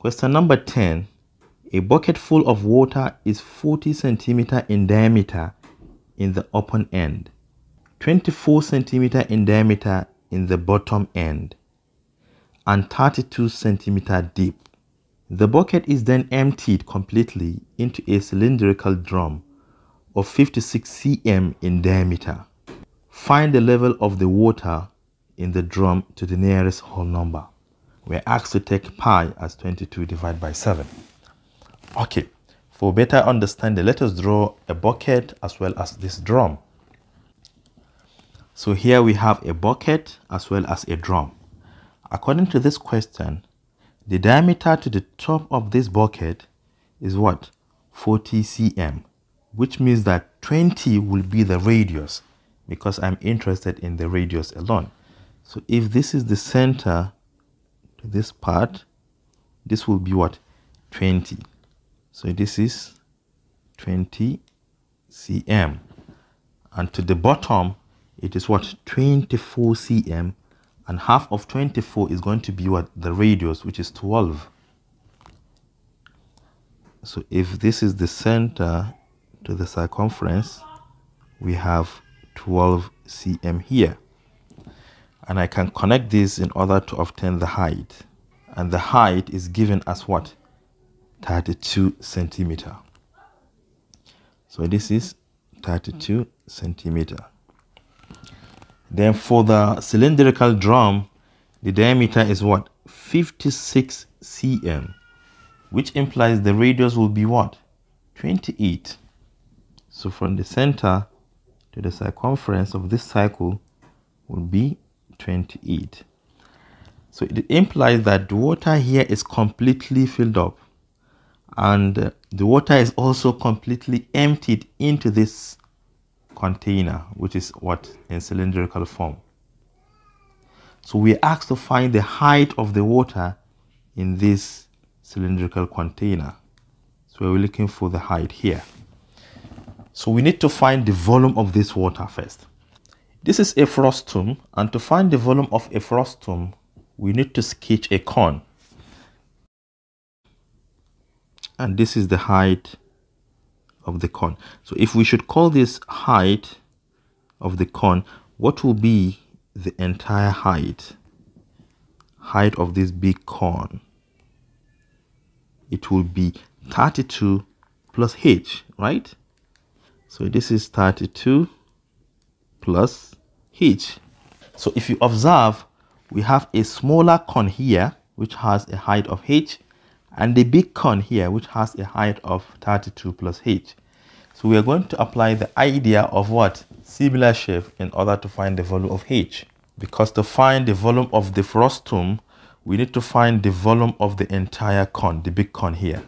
Question number 10. A bucket full of water is 40 centimeter in diameter in the open end, 24 centimeter in diameter in the bottom end, and 32 centimeter deep. The bucket is then emptied completely into a cylindrical drum of 56 cm in diameter. Find the level of the water in the drum to the nearest whole number. We're asked to take pi as 22 divided by 7. Okay, for better understanding, let us draw a bucket as well as this drum. So here we have a bucket as well as a drum. According to this question, the diameter to the top of this bucket is what? 40 cm, which means that 20 will be the radius because I'm interested in the radius alone. So if this is the center this part, this will be what? 20. So this is 20 cm. And to the bottom, it is what? 24 cm and half of 24 is going to be what the radius which is 12 so if this is the center to the circumference we have 12 cm here and I can connect this in order to obtain the height and the height is given as what 32 centimeter so this is 32 centimeter then for the cylindrical drum, the diameter is what? 56 cm, which implies the radius will be what? 28. So from the center to the circumference of this cycle will be 28. So it implies that the water here is completely filled up and the water is also completely emptied into this container, which is what in cylindrical form. So we are asked to find the height of the water in this cylindrical container. So we're looking for the height here. So we need to find the volume of this water first. This is a frustum, and to find the volume of a frustum, we need to sketch a cone. And this is the height of the cone. So if we should call this height of the cone, what will be the entire height? Height of this big cone. It will be 32 plus h, right? So this is 32 plus h. So if you observe, we have a smaller cone here, which has a height of h, and the big cone here, which has a height of 32 plus h. So we are going to apply the idea of what? Similar shape in order to find the volume of H. Because to find the volume of the frustum, we need to find the volume of the entire cone, the big cone here.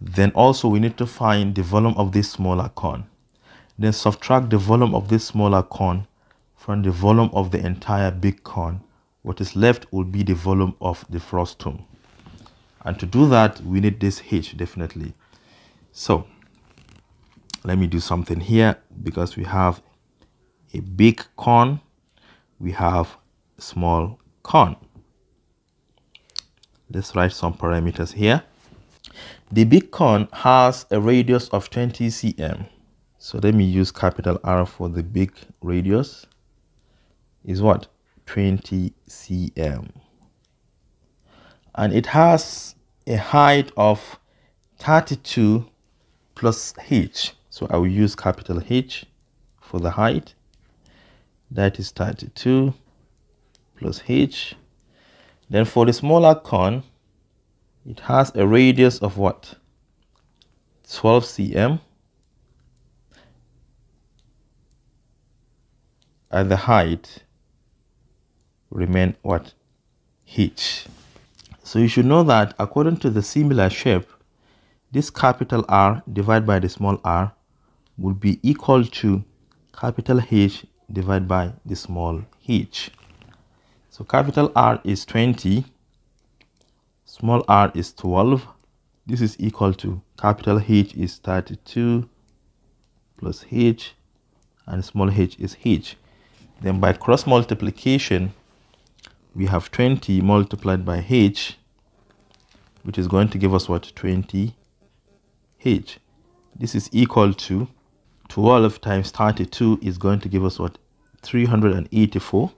Then also we need to find the volume of this smaller cone. Then subtract the volume of this smaller cone from the volume of the entire big cone. What is left will be the volume of the frustum. And to do that, we need this H definitely. So let me do something here because we have a big cone we have small cone let's write some parameters here the big cone has a radius of 20 cm so let me use capital R for the big radius is what 20 cm and it has a height of 32 plus h so I will use capital H for the height. That is 32 plus H. Then for the smaller cone, it has a radius of what? 12 cm. And the height remain what? H. So you should know that according to the similar shape, this capital R divided by the small r will be equal to capital H divided by the small h. So capital R is 20, small r is 12. This is equal to capital H is 32 plus h and small h is h. Then by cross multiplication, we have 20 multiplied by h which is going to give us what? 20 H. This is equal to 12 times 32 is going to give us what? 384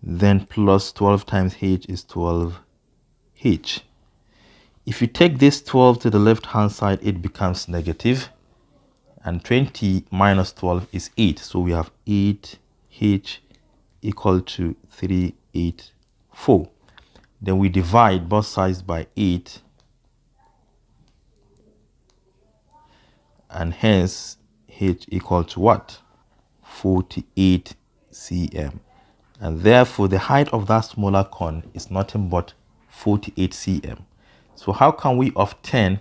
then plus 12 times h is 12 h. If you take this 12 to the left hand side it becomes negative and 20 minus 12 is 8 so we have 8 h equal to 384 then we divide both sides by 8 and hence h equal to what? 48 cm. And therefore the height of that smaller cone is nothing but 48 cm. So how can we obtain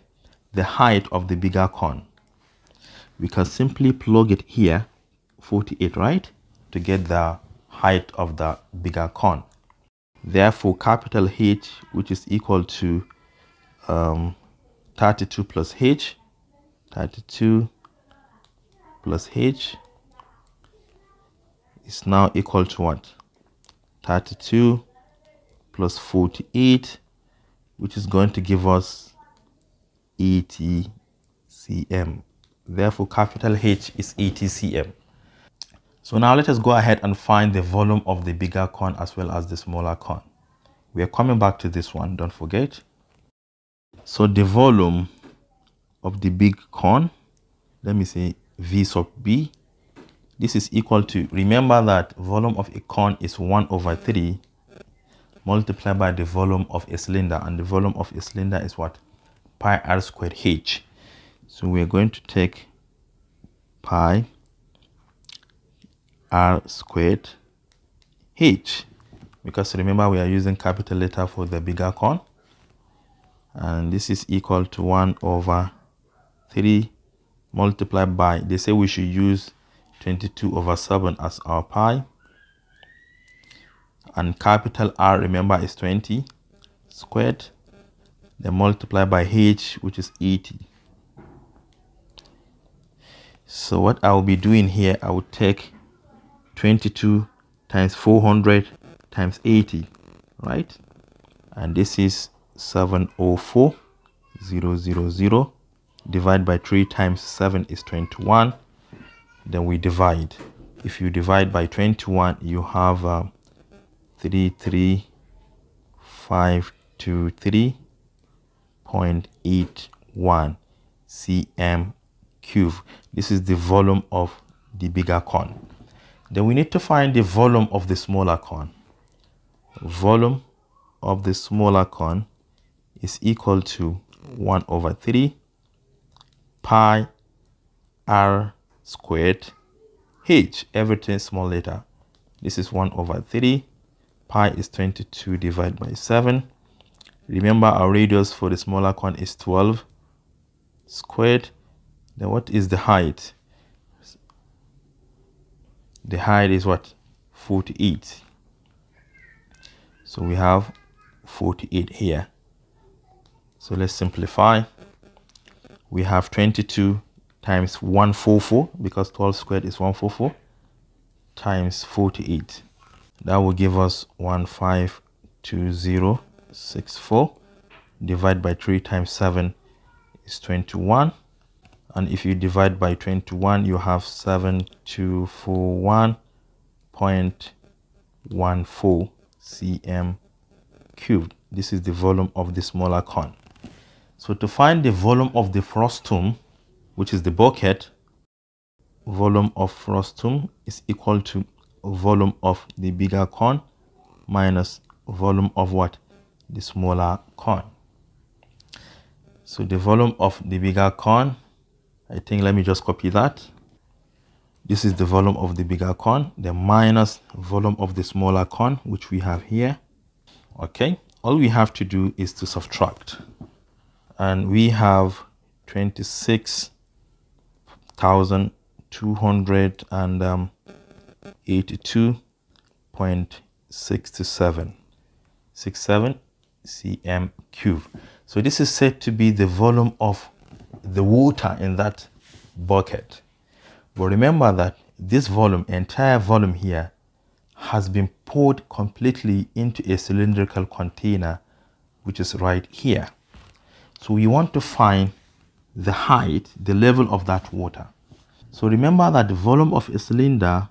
the height of the bigger cone we can simply plug it here 48 right? To get the height of the bigger cone therefore capital H which is equal to um, 32 plus H 32 plus h is now equal to what? 32 plus 48 which is going to give us 80 cm. Therefore capital H is 80 cm so now let us go ahead and find the volume of the bigger cone as well as the smaller cone we are coming back to this one don't forget. So the volume of the big cone let me say v sub b this is equal to remember that volume of a cone is 1 over 3 multiplied by the volume of a cylinder and the volume of a cylinder is what? Pi r squared h. So we're going to take pi r squared h. Because remember we are using capital letter for the bigger cone and this is equal to 1 over 3 multiplied by they say we should use 22 over 7 as our pi. And capital R remember is 20 squared. Then multiply by h which is 80 so what I will be doing here I will take 22 times 400 times 80 right? And this is 704 000 divide by 3 times 7 is 21 then we divide. If you divide by 21 you have uh, 33523.81 cm cube. This is the volume of the bigger cone then we need to find the volume of the smaller cone. Volume of the smaller cone is equal to 1 over 3 pi r squared h. Everything small letter. This is 1 over 3 pi is 22 divided by 7 remember our radius for the smaller cone is 12 squared. Then what is the height the height is what? 48 so we have 48 here. So let's simplify. We have 22 times 144 because 12 squared is 144 times 48 that will give us 152064 divide by 3 times 7 is 21 and if you divide by 21 you have 7241.14 cm cubed this is the volume of the smaller cone so to find the volume of the frustum, which is the bucket, volume of frustum is equal to volume of the bigger cone minus volume of what? The smaller cone. So the volume of the bigger cone, I think let me just copy that. This is the volume of the bigger cone, the minus volume of the smaller cone, which we have here. Okay, all we have to do is to subtract and we have 26,282.67 um, 67 cm cube so this is said to be the volume of the water in that bucket but remember that this volume entire volume here has been poured completely into a cylindrical container which is right here. So we want to find the height, the level of that water. So remember that the volume of a cylinder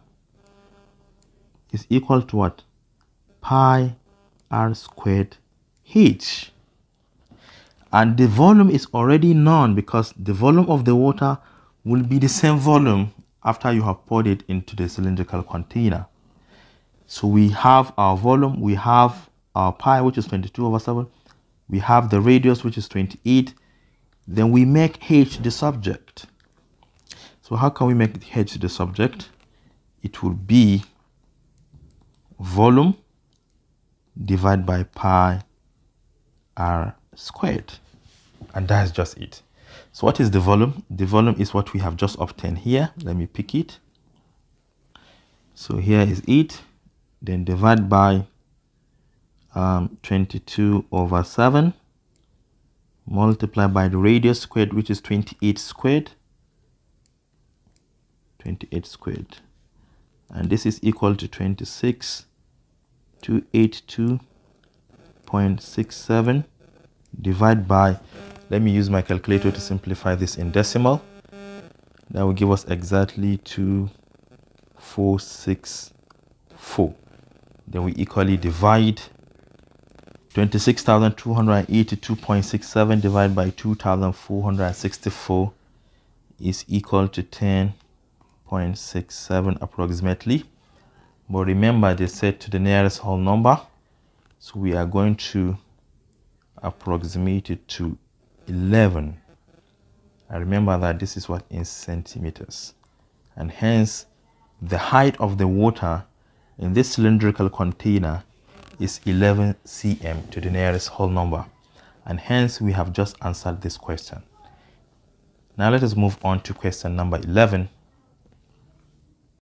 is equal to what? Pi r squared h. And the volume is already known because the volume of the water will be the same volume after you have poured it into the cylindrical container. So we have our volume, we have our pi, which is 22 over 7. We have the radius, which is 28. Then we make h the subject. So how can we make h the subject? It will be volume divided by pi r squared. And that's just it. So what is the volume? The volume is what we have just obtained here. Let me pick it. So here is it. Then divide by um, 22 over 7. Multiply by the radius squared, which is 28 squared. 28 squared. And this is equal to 26 282.67 divide by let me use my calculator to simplify this in decimal. That will give us exactly 2464 then we equally divide 26,282.67 divided by 2,464 is equal to 10.67 approximately. But remember they said to the nearest whole number. So we are going to approximate it to 11 I remember that this is what in centimeters. And hence the height of the water in this cylindrical container is 11 cm to the nearest whole number. And hence we have just answered this question. Now let us move on to question number 11